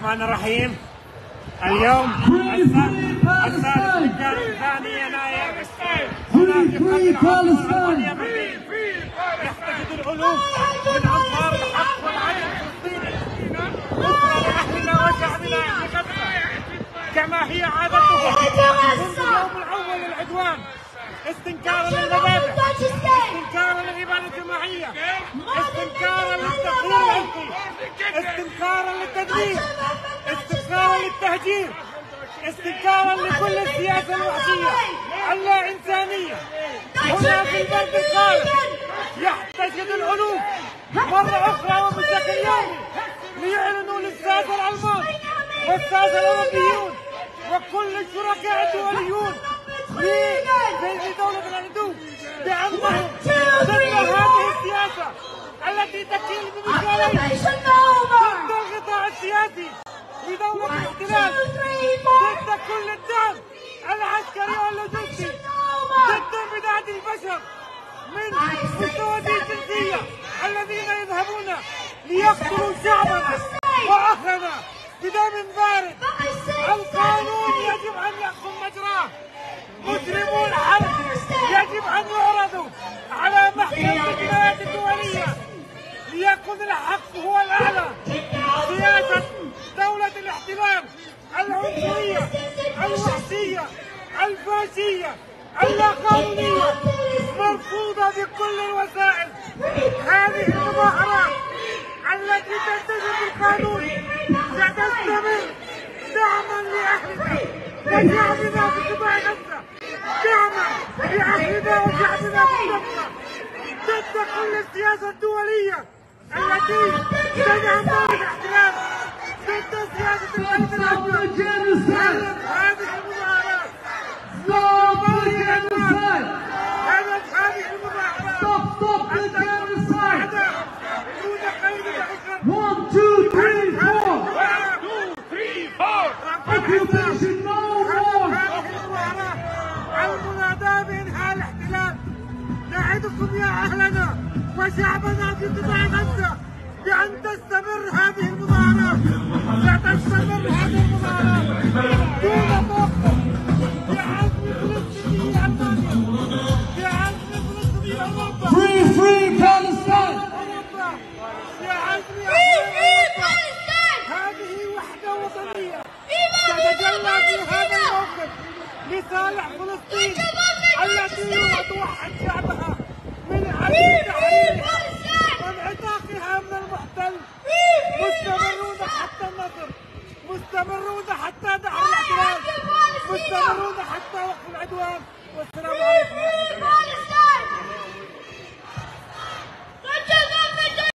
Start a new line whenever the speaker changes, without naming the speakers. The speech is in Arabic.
الرحمن الرحيم. اليوم الثالث الثاني يناير هنا في قلب اليمني يحتشد الألوف من أنصار الحق والعدل الفلسطيني نصرة لاهلنا وشعبنا بغزه كما هي عادته. منذ اليوم الأول للعدوان. استنكارا للمبادئ استنكارا للعباده الجماعية. استنكارا العرقي استنكارا للتدمير للتهجير استنكارا لكل السياسة الوحشية اللا انسانيه هنا في البرد القارب يحتشد الألوف مرة أخرى وبشكل يومي ليعلنوا للسادة الألمان والسادة الأوروبيون وكل الشركاء الدوليون في دولة العدو بأنهم ضد هذه السياسة التي تكيل السياسي لدولة الاحتلال ضد كل الدعم العسكري واللوجستي ضد بدعة البشر من مستوى الجنسية الذين يذهبون ليقتلوا شعبنا وأهلنا بدم بارد القانون يجب أن يأخذ مجراه مجرمو الحرب يجب أن يعرضوا على محكمة الجنايات الدولية ليكون الحق هو الأعلى سياسة دولة الاحتلال العنصرية الوحشية الفاشية اللاقانونية مرفوضة بكل الوسائل. هذه المظاهرات التي تلتزم بالقانون ستستمر دعما لأهلنا وشعبنا في قطاع غزة دعما لأهلنا وشعبنا في الضفة ضد كل السياسة الدولية التي تدعم دولة الاحتلال ضد نعدكم يا أهلنا وشعبنا في قطاع غزة بأن تستمر هذه المظاهرات هذه وحدة وطنية. تتجلى في هذا الموقف لصالح فلسطين التي توحد شعبها من عدم تحريرها وانعتاقها من المحتل. مستمرون حتى النصر. مستمرون حتى دحر الاحتلال مستمرون حتى وقف العدوان. والسلام عليكم.